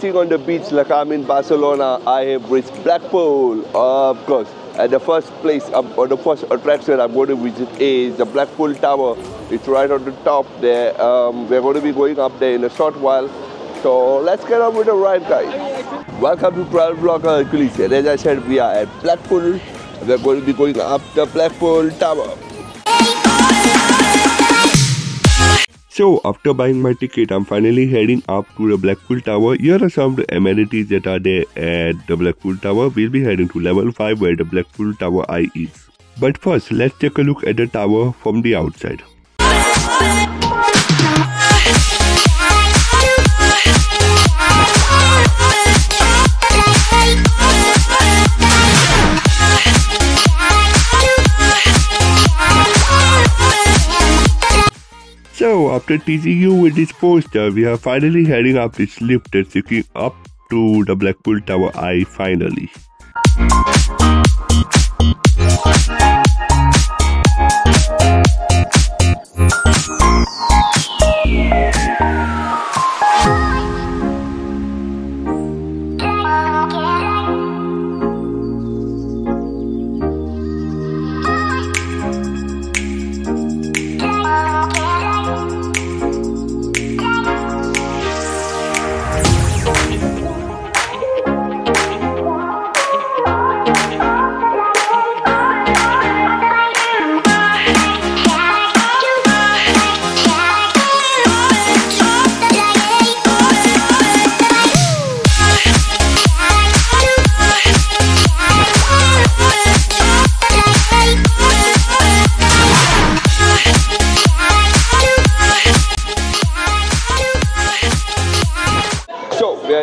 sitting on the beach like I'm in Barcelona, I have reached Blackpool, of course. And the first place, um, or the first attraction I'm going to visit is the Blackpool Tower. It's right on the top there. Um, we're going to be going up there in a short while. So let's get on with the ride, guys. Welcome to Travel Vlogger. And as I said, we are at Blackpool. We're going to be going up the Blackpool Tower. So after buying my ticket, I'm finally heading up to the Blackpool Tower. Here are some of the amenities that are there at the Blackpool Tower. We'll be heading to level 5 where the Blackpool Tower Eye is. But first, let's take a look at the tower from the outside. After you with this poster, we are finally heading up this lift and taking up to the Blackpool Tower Eye finally.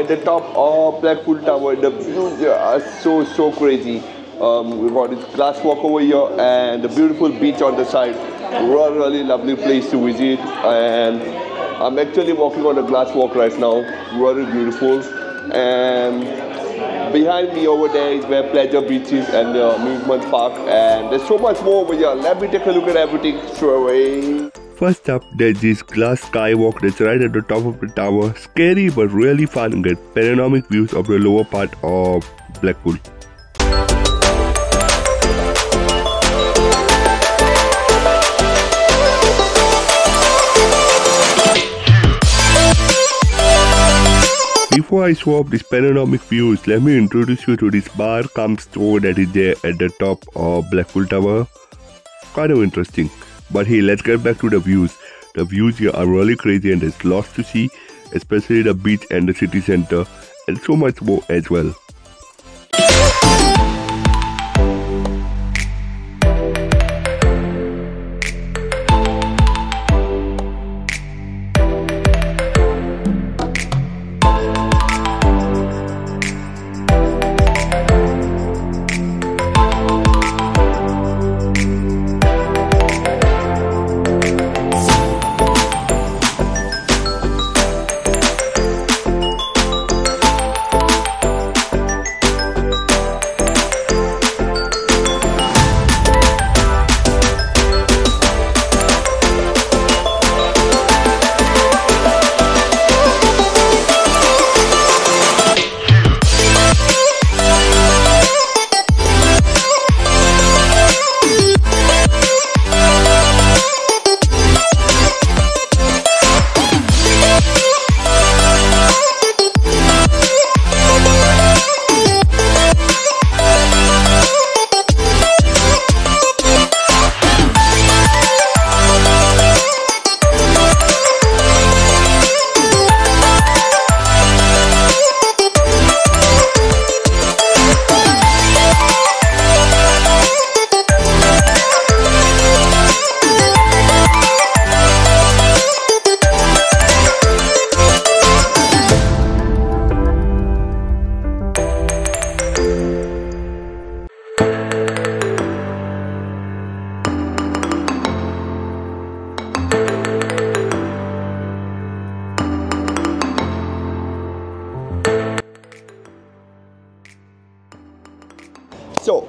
At the top of Blackpool Tower. The views are so so crazy. Um, we've got this glass walk over here and the beautiful beach on the side. Really, really lovely place to visit. And I'm actually walking on the glass walk right now. Really beautiful. And behind me over there is where Pleasure Beach is and the amusement park. And there's so much more over here. Let me take a look at everything straight away. First up, there's this glass skywalk that's right at the top of the tower. Scary but really fun and get panoramic views of the lower part of Blackpool. Before I off these panoramic views, let me introduce you to this bar cum store that is there at the top of Blackpool Tower. Kind of interesting. But hey, let's get back to the views. The views here are really crazy and there's lots to see, especially the beach and the city center, and so much more as well.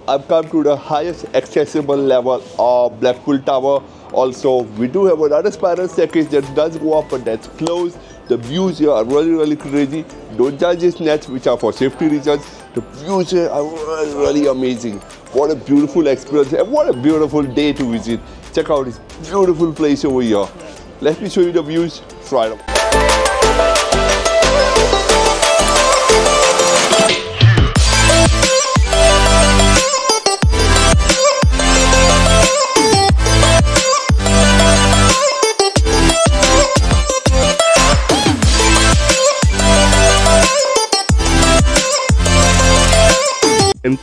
I've come to the highest accessible level of Blackpool Tower. Also, we do have another spiral staircase that does go up, but that's closed. The views here are really, really crazy. Don't judge these nets, which are for safety reasons. The views here are really, really amazing. What a beautiful experience and what a beautiful day to visit. Check out this beautiful place over here. Let me show you the views. Try them.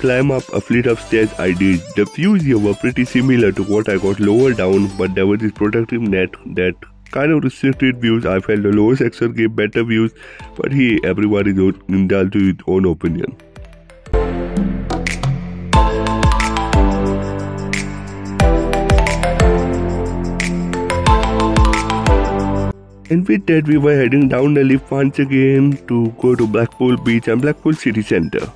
Climb up a flight of stairs I did. The views here were pretty similar to what I got lower down, but there was this protective net that kind of restricted views. I felt the lower section gave better views, but hey, everyone is entitled to his own opinion. And with that, we were heading down the lift once again to go to Blackpool Beach and Blackpool City Centre.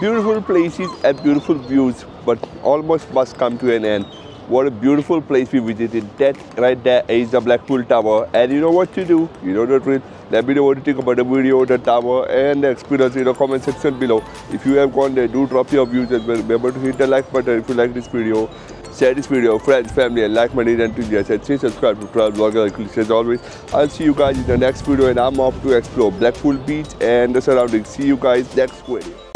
Beautiful places and beautiful views, but almost must come to an end. What a beautiful place we visited. That right there is the Blackpool Tower. And you know what to do. You know the drill. Let me know what you think about the video, the tower, and the experience in the comment section below. If you have gone there, do drop your views as well. Remember to hit the like button if you like this video. Share this video, friends, family, and like my enthusiasts. And stay subscribed to Travel Vlogger as always. I'll see you guys in the next video, and I'm off to explore Blackpool Beach and the surroundings. See you guys next video.